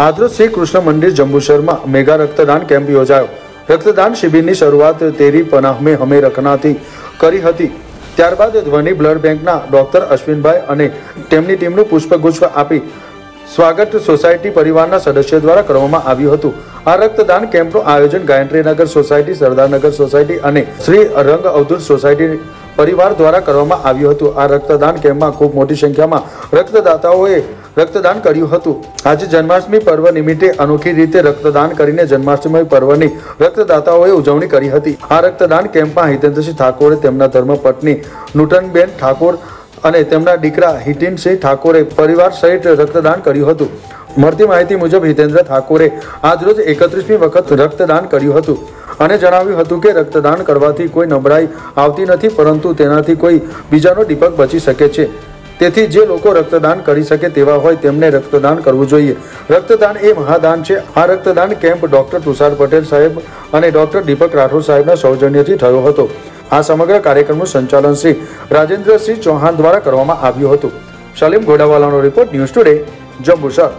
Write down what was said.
આજરોજ શ્રી કૃષ્ણ મંદિર જંબુસરમાં મેગા રક્તદાન કેમ્પ યોજાયો. રક્તદાન શિબિરની શરૂઆત તેરી પનાહમે હમે રખનાથી કરી હતી. ત્યારબાદ ધ્વની બ્લડ બેંકના ડોક્ટર અશ્વિનભાઈ અને તેમની ટીમનું પુષ્પગુચ્છ આપી સ્વાગત સોસાયટી પરિવારના સદસ્યો દ્વારા કરવામાં આવ્યું હતું. આ રક્તદાન કેમ્પનું આયોજન ગાયત્રીનગર સોસાયટી, સરદારનગર સોસાયટી અને શ્રી રંગ અવધૂત સોસાયટી પરિવાર દ્વારા કરવામાં આવ્યું હતું. આ રક્તદાન કેમ્પમાં ખૂબ મોટી સંખ્યામાં રક્તદાતાઓએ રક્તદાન કર્યું હતું. આજે જન્માષ્ટમી પર્વ નિમિત્તે અનોખી રીતે રક્તદાન કરીને જન્માષ્ટમી પર્વની રક્તદાતાઓએ ઉજવણી કરી હતી. આ રક્તદાન કેમ્પમાં હિતેન્દ્રસિંહ ઠાકોરે, તેમના ધર્મપત્ની નૂટનબેન ઠાકોર અને તેમના દીકરા હિતિનસિંહ ઠાકોરે પરિવાર સહિત રક્તદાન કર્યું હતું. મળતી માહિતી મુજબ હિતેન્દ્ર ઠાકોરે આજરોજ એકત્રીસમી વખત રક્તદાન કર્યું હતું અને જણાવ્યું હતું કે રક્તદાન કરવાથી કોઈ નબળાઈ આવતી નથી, પરંતુ તેનાથી કોઈ બીજાનો દીપક બચી શકે છે. તેથી જે લોકો રક્તદાન કરી શકે તેવા હોય તેમને રક્તદાન કરવું જોઈએ. રક્તદાન એ મહાદાન છે. આ રક્તદાન કેમ્પ ડોક્ટર તુષાર પટેલ સાહેબ અને ડોક્ટર દીપક રાઠોડ સાહેબના સૌજન્યથી થયો હતો. આ સમગ્ર કાર્યક્રમનું સંચાલન શ્રી રાજેન્દ્રસિંહ ચૌહાણ દ્વારા કરવામાં આવ્યું હતું. સલીમ ઘોડાવાલાનો રિપોર્ટ ન્યૂઝ ટુડે, જંબુસર.